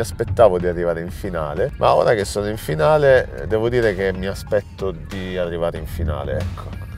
aspettavo di arrivare in finale, ma ora che sono in finale devo dire che mi aspetto di arrivare in finale, ecco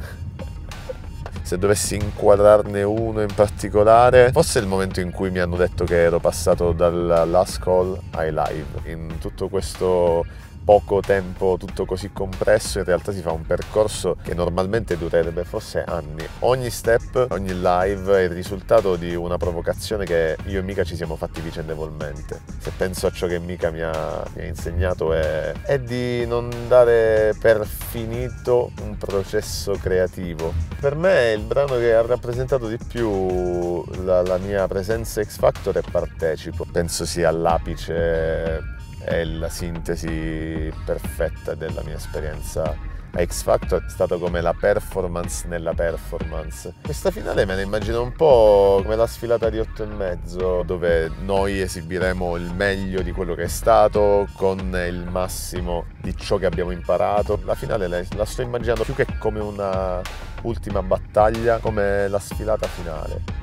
se dovessi inquadrarne uno in particolare, forse il momento in cui mi hanno detto che ero passato dal last call ai live. In tutto questo poco tempo tutto così compresso, in realtà si fa un percorso che normalmente durerebbe forse anni. Ogni step, ogni live è il risultato di una provocazione che io e Mika ci siamo fatti vicendevolmente. Se penso a ciò che Mika mi ha, mi ha insegnato è, è di non dare per finito un processo creativo. Per me il brano che ha rappresentato di più la, la mia presenza X Factor è Partecipo. Penso sia l'apice è la sintesi perfetta della mia esperienza a X Factor è stato come la performance nella performance. Questa finale me la immagino un po' come la sfilata di 8 e mezzo, dove noi esibiremo il meglio di quello che è stato con il massimo di ciò che abbiamo imparato. La finale la sto immaginando più che come una ultima battaglia, come la sfilata finale